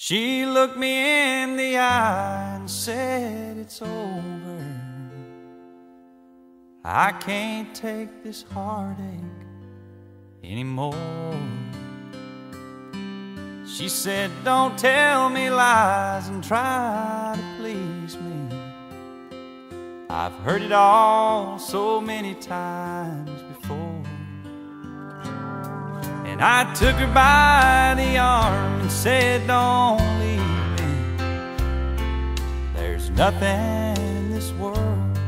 She looked me in the eye and said, It's over. I can't take this heartache anymore. She said, Don't tell me lies and try to please me. I've heard it all so many times. And I took her by the arm and said, Don't leave me. There's nothing in this world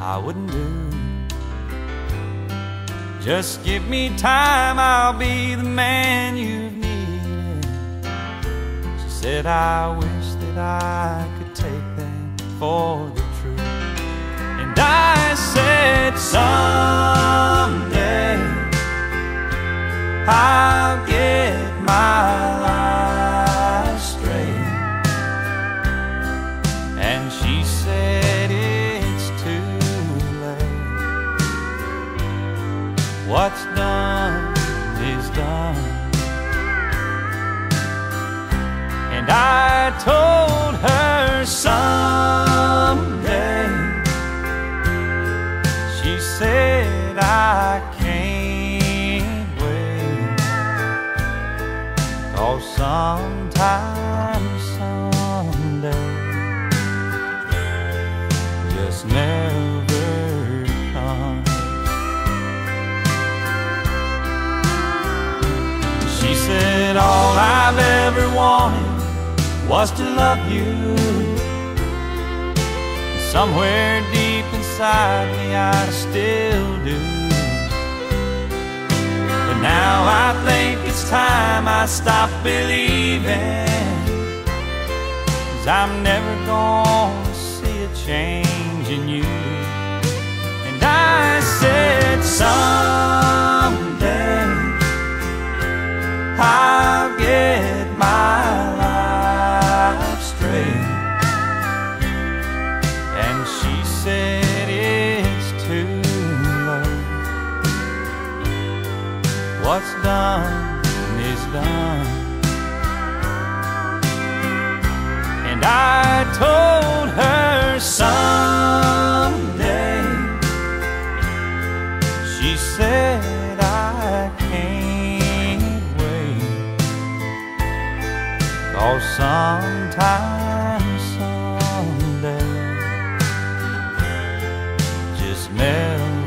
I wouldn't do. Just give me time, I'll be the man you've needed. She said, I wish that I could take that for the truth. And I What's done is done. And I told her someday. She said, I can't wait. Cause sometime, someday, was to love you. Somewhere deep inside me, I still do. But now I think it's time I stop believing. Cause I'm never gonna see a change in you. And I said, Someday. What's done is done. And I told her someday. She said I can't wait. Sometime, someday, just never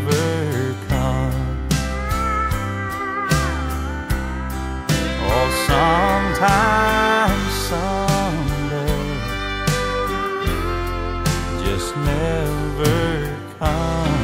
sometime, someday, just never comes.